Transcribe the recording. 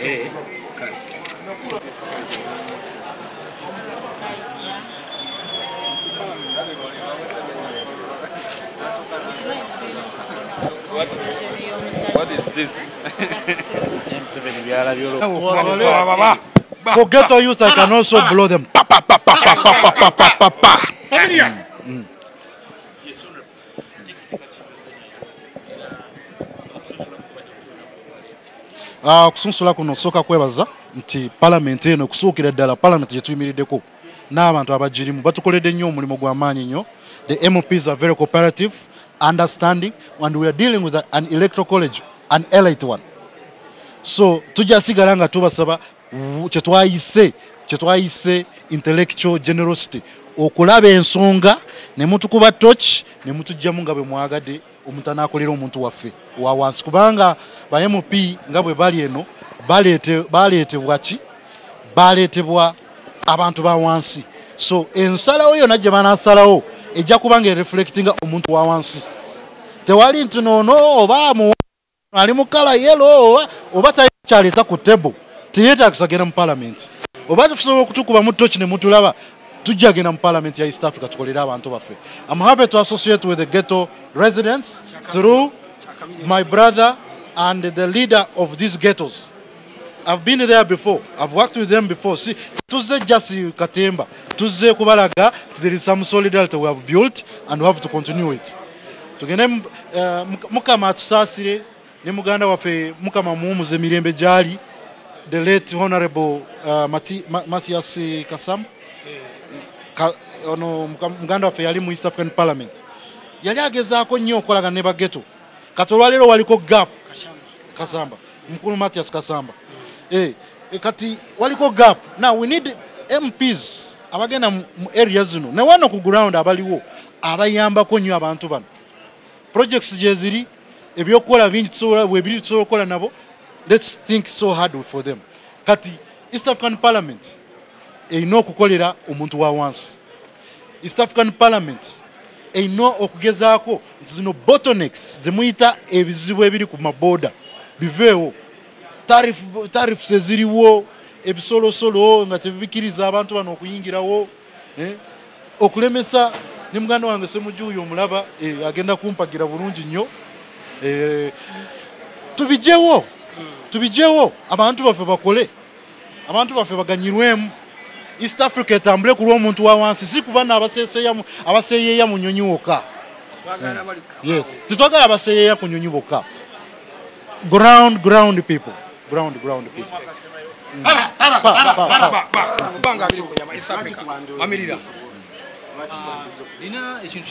Eh. Kan. For ghetto youth, I can also blow them. Pa, pa, pa, pa, pa, pa, pa, pa, pa, pa, pa. Ah, okusunsula kuno nsooka kwebaza nti palamenti eno okusuukira ddala palamenti gye tuyimiriddeko n'abantu abagirimu batukoledde nnyo omulimu gw'amaanyi nnyo the mps are very cooperative understanding and we are dealing with an electoral college an elite one. So tujja sigala nga tubasaba kyetwayise kyetwayise intellectual generosity. Okulaba ensonga ne mutukuba toch ne mutugjamu nga bwe mwagadde omuntu anaakolera omuntu waffe wa wansi. Kubanga ba mp nga bwe bali eno baleete- baleetebwa ki? Baleetebwa abantu ba wansi. So ensalawo yonna gye banasalawo ejja kuba nga ereflectinga omuntu wa wansi. Tewali nti noono oba mu ali mu kala yelo oba takyaleeta ku tebo teyeetagisa genda mu palamenti oba tusobola okutukuba mu toki ne mutulaba tujja genda mu palamenti ya east africa tukolere abantu baffe i'm happy to associate with the ghetto residents through my brother and the leader of these ghettos I've been there before. I've worked with them before. See, tuzze just katemba. Tuzze kubalaga there is some solidarity we have built and we have to continue it. Tugende eh, Muk- mukama atusaasire ne muganda waffe mukama muwumuza emirembe gyali the late honorable uh, Mati- Ma- Mathias Kasam Ka, ono muganda waffe yali mu East African Parliament. Yali agezaako nnyo okolagana ne bageto. Kati olwaleero waliko gap. Kasamba. Mukulu mathias kasamba. Eh, e, kati waliko gap. Now we need mps abagenda mu mu area zino. Ne wano ku ground abaliwo abayambako nnyo abantu bano. Projects gyeziri ebyokukola bingi webiri tusobola okukola nabo let's think so hard for them. Kati east african parliament erina okukolera omuntu wa wansi. East african parliament erina okugezaako nti zino bottlenecks zemuyita ebizibu ebiri ku maboda biveewo tarifu tarifu eziriwo ebisolosolo nga tebibikiriza abantu bano okuyingirawo eh, okulemesa ne muganda wange semujuuyo omulaba eh, agenda kumpagira bulungi nnyo tubijewo tubijewo abantu baffe bakole. Abantu baffe baganyirwemu. East africa etambule ku lw'omuntu wa wansi. Si n'abaseeseeya mu- abaseeyeeya mu nyonyi wokka yes. Titwagala abaseeyeeya ku nyonyi bokka. Ground ground people. Ground ground people. Mamirira. Nina ekintu